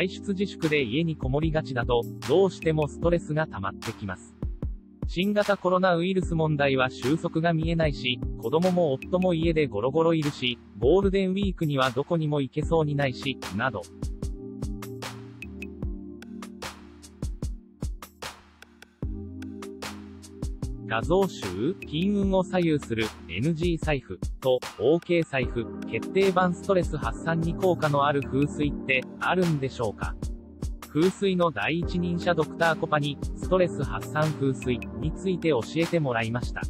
外出自粛で家にこもりがちだと、どうしてもストレスが溜まってきます。新型コロナウイルス問題は収束が見えないし、子供も夫も家でゴロゴロいるし、ゴールデンウィークにはどこにも行けそうにないし、など。画像集、金運を左右する NG 財布と OK 財布、決定版ストレス発散に効果のある風水ってあるんでしょうか？風水の第一人者ドクターコパにストレス発散風水について教えてもらいました。